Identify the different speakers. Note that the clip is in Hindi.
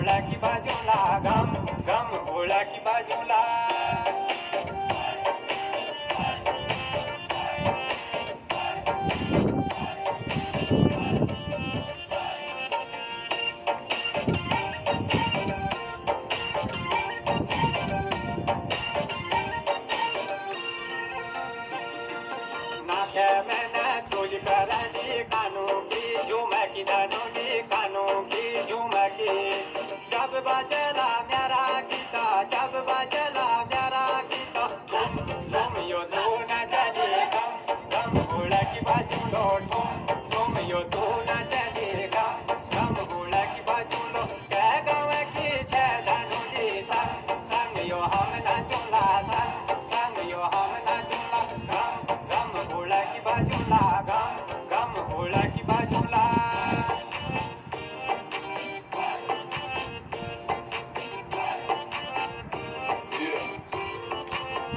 Speaker 1: घोडाकी बाजूला घाम घाम घोडाकी बाजूला मैंने तुझ पर कानों की झूम की दानों बजला म्यारा गीता, जब बजला म्यारा गीता। तुम यो धो न चले कम गम घोड़ा की बाजू लो तुम तुम यो धो